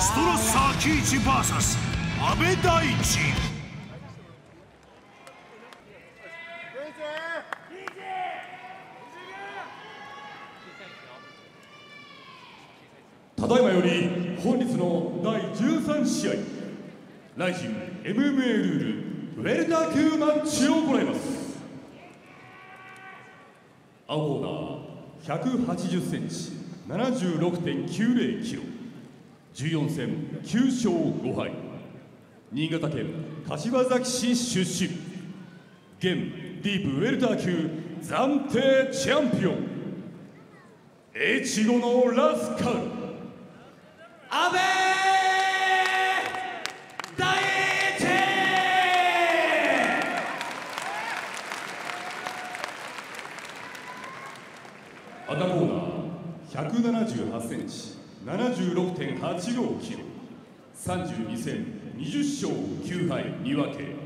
ストロッサー喜一 VS 阿部大地。ただいまより本日の第13試合ライジン MMA ルールウェルター級マッチを行います。青コーナー180センチ76.90キロ。14戦9勝5敗。新潟県柏崎市出身。現ディープウェルター級暫定チャンピオン。越後のラスカル。阿部大地赤コーナー178センチ。76.85キロ32戦20勝9敗2分け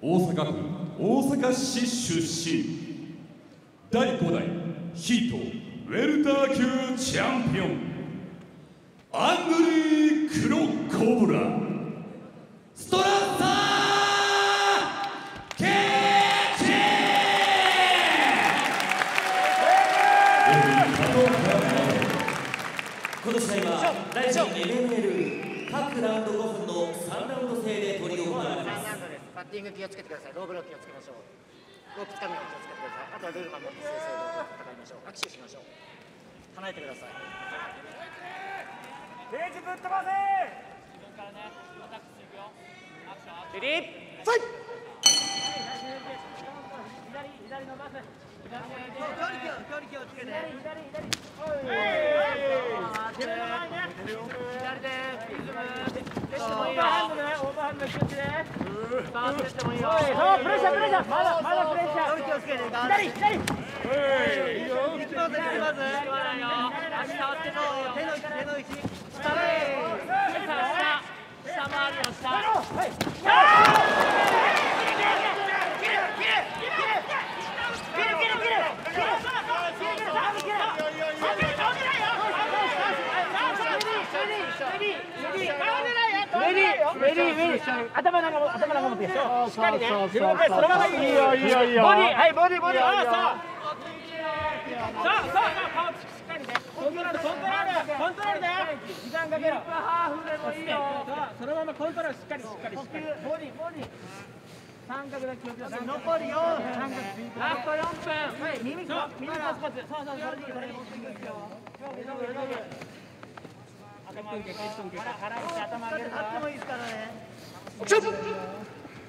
大阪府大阪市出身。第5代ヒートウェルター級チャンピオン。アングリー・クロコブラ。ストラッサー・ケー。チこのは第 2MML 各ラウンド5分の3ラウンド制で取り行われますバッティング気をつけてください。ローブロ気をつけましょうロープつかの気をつけてくださいあとはルール守って戦いましょう握手しましょう離れてくださいレージぶっ飛ばせ自分からねくよーファイ左左のバス下回るよ下。下回るよ下はい頭長も頭長もってしっかりね。自分でそのままいいよいいよいいよ。ボディはいボディボディ。あそう。そうそうそう顔しっかりね。コントロールコントロールコントロールだよ時間かけろ。ハーフでもいいよそうそのままコントロールしっかりしっかりしっかりボディボディ。三角だけ残り4分ラスト4分。はい耳耳パスパスそうそうそれでいいそれでいい。よ頭上げケツ受け腹打ち頭上げるから立ってもいいですからねちょっ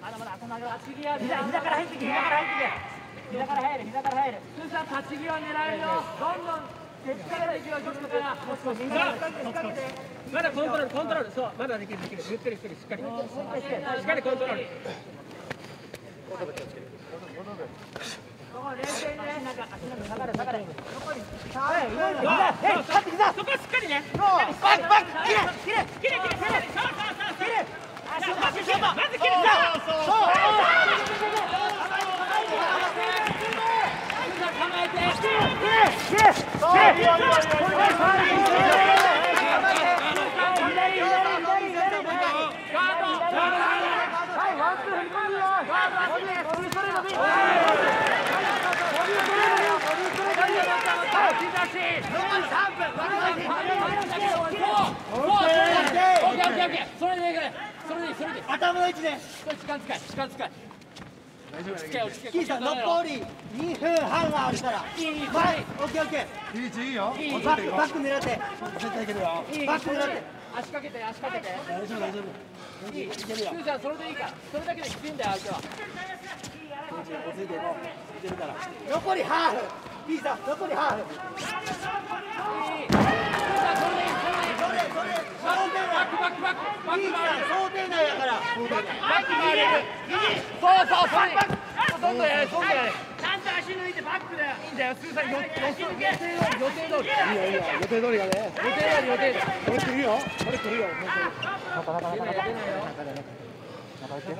まだまだ頭上げ足際で膝から入ってき膝から入ってき膝から入る膝から入るスーさん立ち際狙えるよどんどん手つかれていくよちょっと。からまだコントロールコントロールそうまだできるできるゆっくりゆっくりしっかりしっかりコントロール Yeah! 頭の位置で時間使い時間使いキーさん残り2分半あるからいいいい前オッケーオッケーいいいいよバック狙って。絶対いけるよバック狙って。足かけて足かけて。大丈夫大丈夫いいいけるよスーさんそれでいいからそれだけできついんだよ相手は落ち着いて。いこういけるから残りハーフ。いいさ残りハーフいいスーさんそでいいそれでいいそれそれバックバックバックバックいいさ想定内だからバック回れるそうそうバックどんどやれどんどんやれちゃんと足抜いてバックだよ。いいんだよスーさん予定通り予定通りいいよいいよ予定通りがね予定通り予定通りこれ来るよこれ来るよなかなかなかなか3分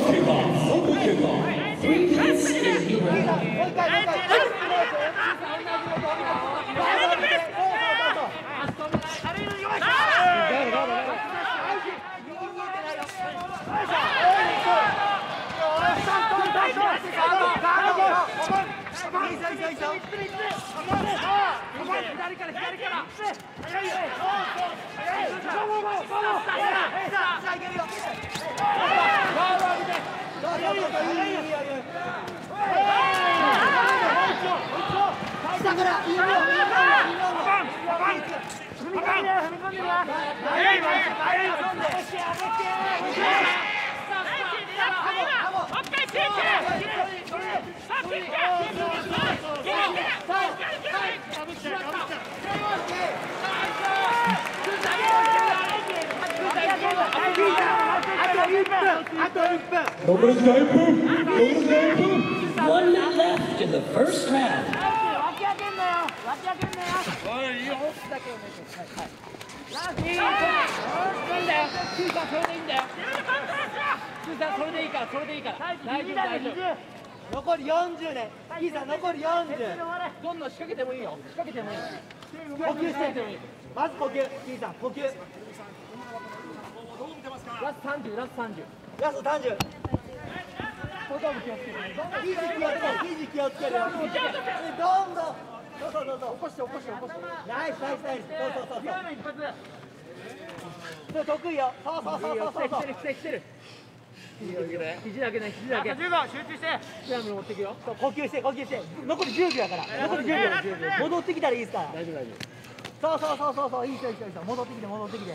経過3分経過3分もう一回もう一回はい左から左から早いよ下からいいよいいよいいよ踏み込んで踏み込んで早い早いあと1分残り時間1分残り時間1分 One minute left in the first round. 脇開けんなよ脇開けんなよおいいいよだけお願いしますはいはいいいよいいんだよキーさんそれでいいんだよキーさんそれでいいからそれでいいから大丈夫大丈夫残り40ねキーさん残り40どんどん仕掛けてもいいよ仕掛けてもいい呼吸してまず呼吸キーさん呼吸ラスト30ラスト30ラスト30小道具気をつけて肘気をつけて肘気をつけるよ。どんどん。そうそうそうそう。起こして起こして起こして。ナイスナイスナイス。そうそうそうそう。一発それ得意よ。そうそうそうそうそう肘だけね。肘だけ10番集中して。ピラミ持っていくよ。呼吸して呼吸して。残り10秒だから。残り10秒戻ってきたらいいですから。大丈夫大丈夫。そうそうそうそうそう。いい人いい人いい人。戻ってきて戻ってきて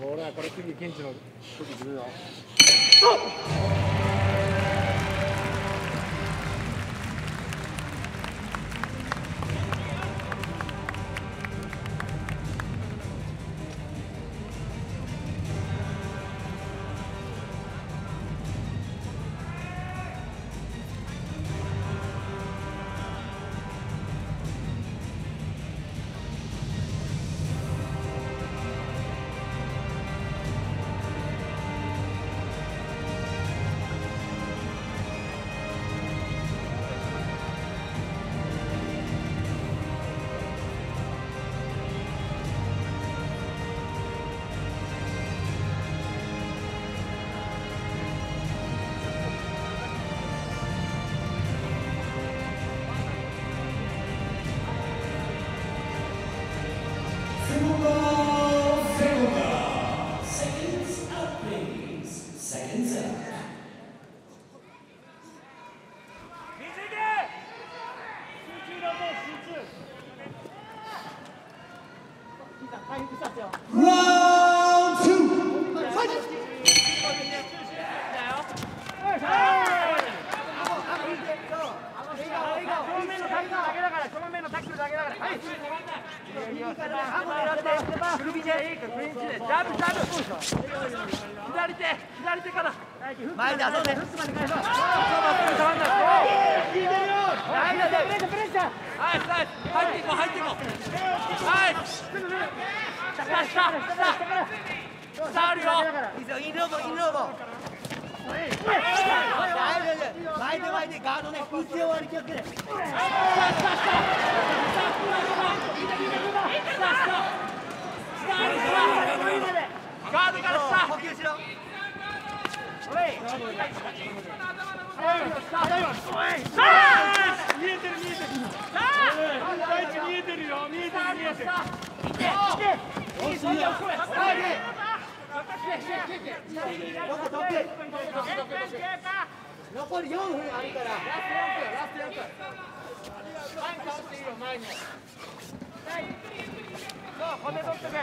ほらこれ次現地の時するよ。下下下下下あるよいいぞインローボインローボ前で前でガーガードから下呼吸しろ見えてる見えてる見えてるよ見えてる見えてる残り4分あるからラスト4分ラスト4分前に倒していいよ前にそう骨取っとけい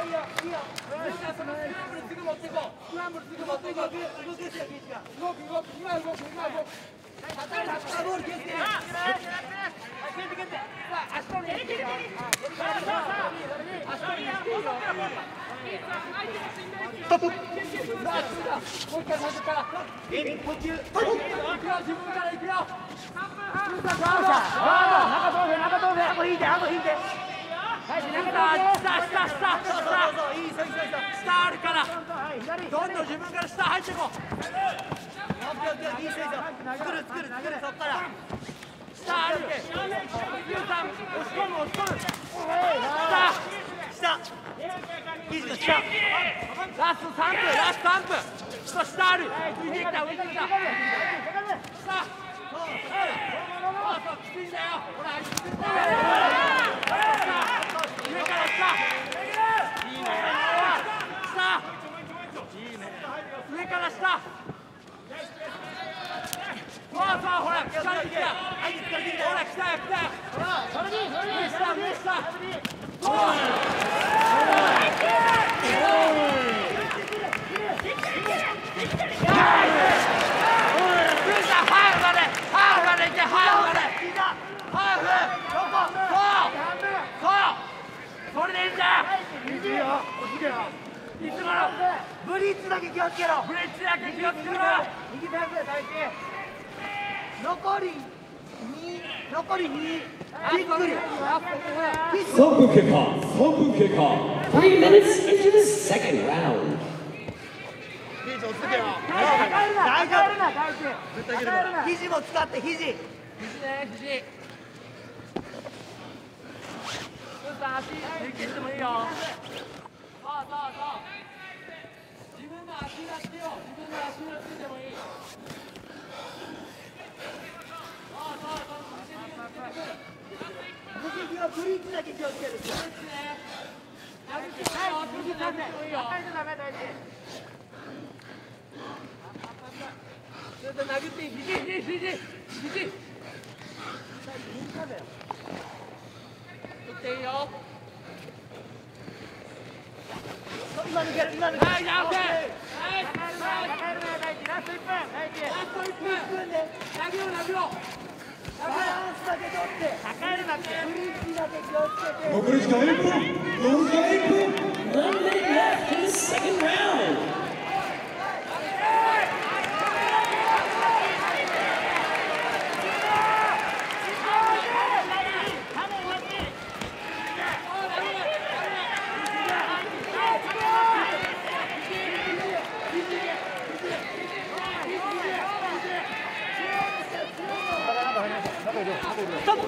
いよいいよいいスクランブルすぐ持っていこう動く動く今動く今動くどんどん自分から下入って。いこうオッケーオッケーいいそういいそう作る作る作るそっから下。あるゆうさん押し込む押し込む下。下。いいぞ下。ラスト3分ラスト3分下。下。ある浮いてきた浮いてきた下。そうそうきついんだよほらきついんだよ上から下。いつものブリッツだけ気をつけろ。ブレッジだけ気をつけろ。右手で大地残り2残り2びっくり。3分経過3分経過。Three minutes into the second round. 大丈夫。肘も使って肘。肘ね肘。フーさん足抜けてもいいよ。そうそうそう自分の足がつけよう自分の足がつけてもいいそうそうそう右はブリッツだけ気をつけるブレッジね殴っていいよ右殴ってもいいよちょっと殴っていい？肘肘肘。肘打っていいよ今抜ける今抜ける。はい、直せはい、ラスト1分。ラスト1分。ランスだけ取って抱えるなってブ残り時間。1分 One minute left in the second round.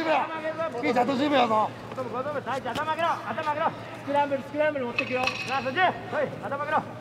10秒スピーチあとやぞ。頭上げろ。頭上げろ。スクランブルスクランブル持ってくよ。ラスト10はい頭上げろ。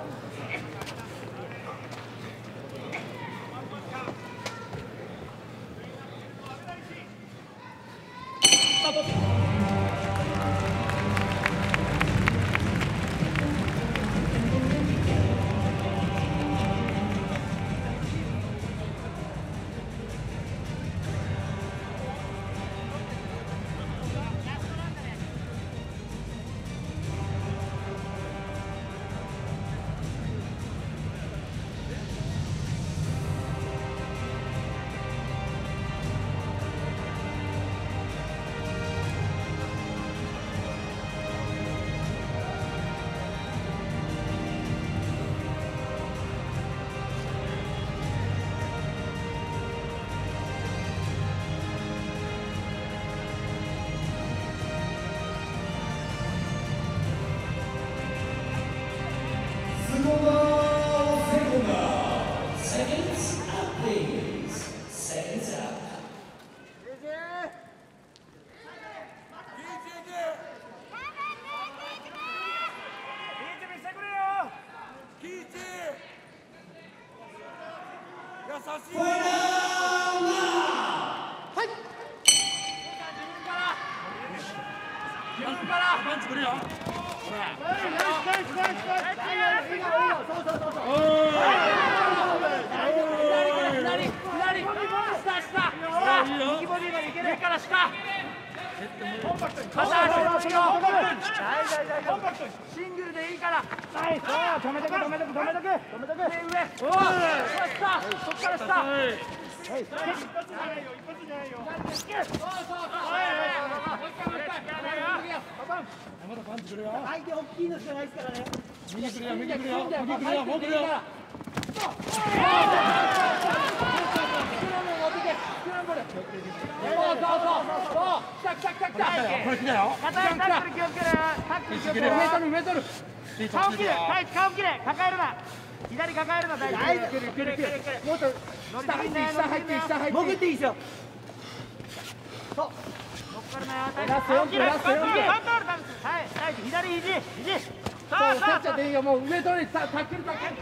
自分からパンチくから。下片足持ちよシングルでい。いからはい止めとく止めとく止めとく。止めとく上。おい。下そっから下。はい。一発じゃない。よ一発じゃない。よそうそうそうはい。はい。もう一回もう一回相手大きい。のしかない。ですからね右来るよ右来るよ右来るよもう顔切れ太一顔切れ抱えるな。左抱えるな大はい丈いけるるる。もっと下入って下入って下入って潜っていいですよ。乗っかるなよ大ラスト顔切ンールはい大地左肘肘そうさあ取さあっちゃっていいよもう上取りタックルタックル。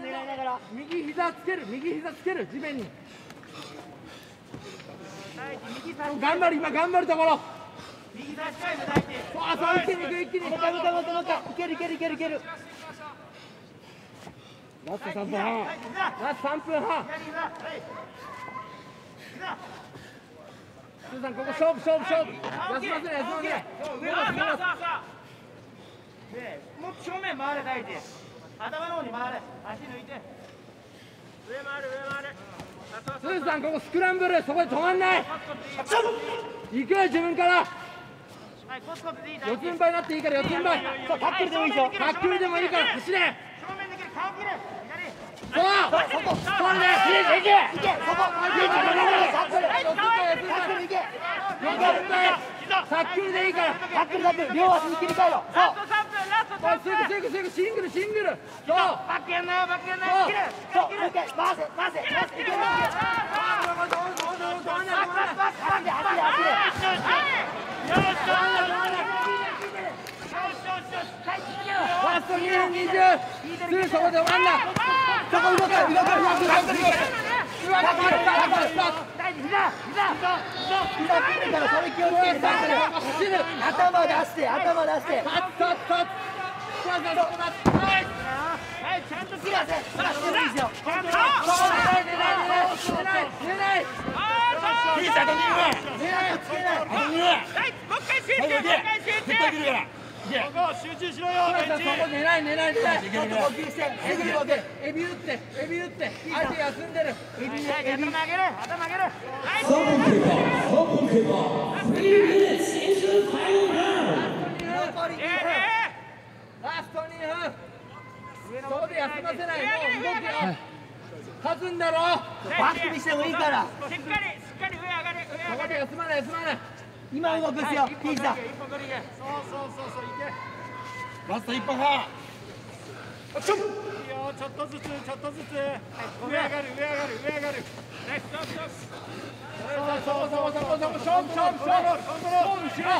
狙いながら右膝つける右膝つける。地面に。頑張る今頑張るところ右差し替えて大地そう一気に一気にもう一回もう一回もう一回もう一回いけるいけるいけるいけるラスト3分半ラスト3分半さんここ勝負勝負勝負休ませない休ませない上ます上ますさあさあさあでもっと正面回れ大地頭の方に回れ足抜いて上回る上回るスーさんここスクランブルそこで止まんない。行くよ自分から。四つん這いになっていいから四つん這い。そうタックルでもいいですよタックルでもいいから走れ。正面できる顔切れ。左そう。それでいけいけそこいけいけタックル四つん這い四つん這いタックルいけ。四つん這いタックルでいいからタックルタックル両足に切り替えろそうラスト3分ラストおい3分すぐすぐすぐシングルシングルそうバックやんなよバックやんなよ切れそうもう一回回せ回せ回せいけ。るいけ。る止まんない止まんない走れ走れ走れラスト2分20すぐそこで終わんなそこ動く動く動く動くうわ止まったストップ大地膝膝膝切るからそれ気をつけ。てタックル走る頭出して頭出してタッタッタッスーさ頭出して頭出してちゃんとすいません出してもいいですよちゃんとそこ出ない出ない出ない出ないあーそう出ないつけないはいもう一回集中もう一回集中ここ集中しろよスーさんそこ出ない出ない出ないちょっと呼吸してすぐに動けエビ打ってエビ打って足休んでるエビはいエビ頭上げる頭上げるはい3分経過3分経過3 minutes into the final round ラスト2分そこで休ませないもう動けよ勝つんだろバックにしてもいいからしっかりしっかり上上がる上上がるこで休まない休まない今動くっすよピーさん一本取りでそうそうそうそういけラスト1分半いいよちょっとずつちょっとずつ上上がる上上がる上上がるナイスナイスナイスそうそうそうそうそう勝負勝負勝負勝負しろ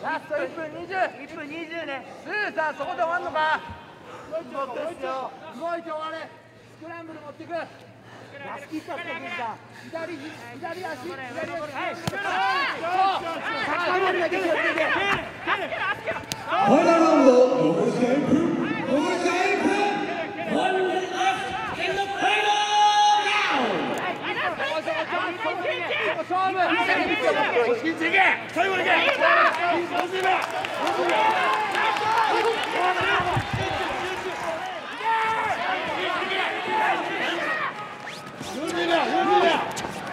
ラスト1分20 1分20ねスーさんそこで終わんのか？動くっすよ動いて終われスクランブル持ってくラスキーさんピーさん左ひ左足左足はいタックルだけ気をつけてファイナルラウンド残り時間1分残り時間1分 One minute left in the final round 勝負最後に行け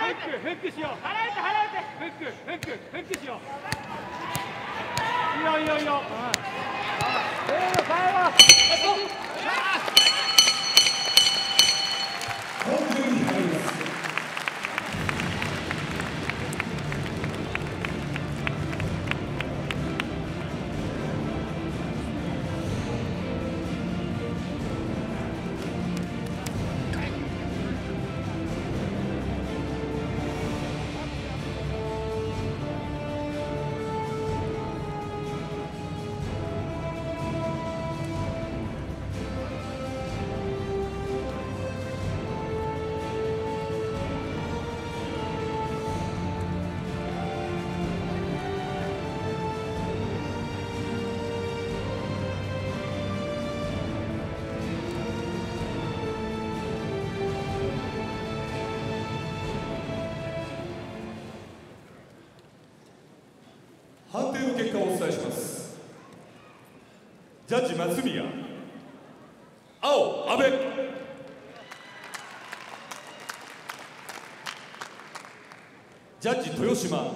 払えてフックしよう。払えて払えて。フックフックフックしよう。いいよいいよいいよ、うん、最後最後結果をお伝えします。ジャッジ松宮。青阿部ジャッジ豊島。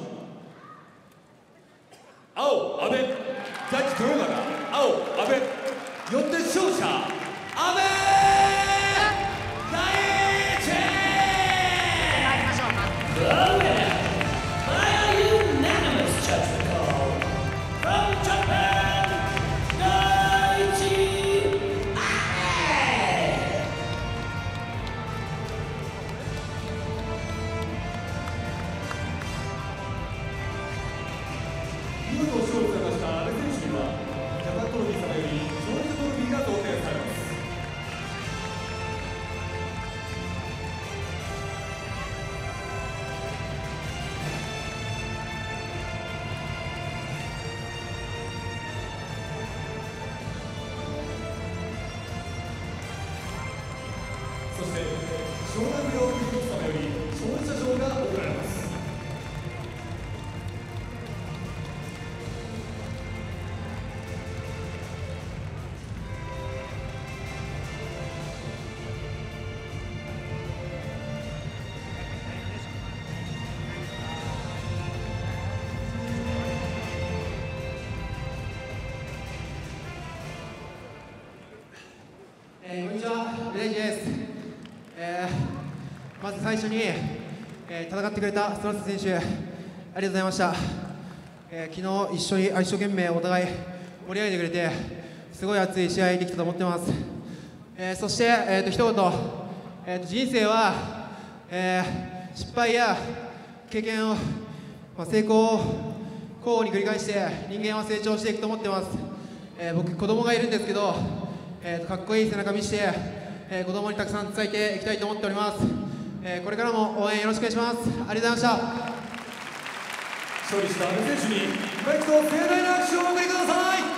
青阿部ジャッジ豊永。青阿部よって勝者。賞が贈られますえーこんにちは、レイジです。えーまず最初に、えー戦ってくれたストラス選手、ありがとうございました。えー昨日一緒に一生懸命お互い盛り上げてくれて、すごい熱い試合できたと思ってます。えーそして、えーと一言、えーと人生は、えー失敗や経験を、まあ、成功を交互に繰り返して人間は成長していくと思ってます。えー僕子供がいるんですけど、えーとかっこいい背中見せて、えー子供にたくさん伝えていきたいと思っております、えーこれからも応援よろしくお願いします。ありがとうございました。勝利した阿部選手にマイクと盛大な拍手をお送りください。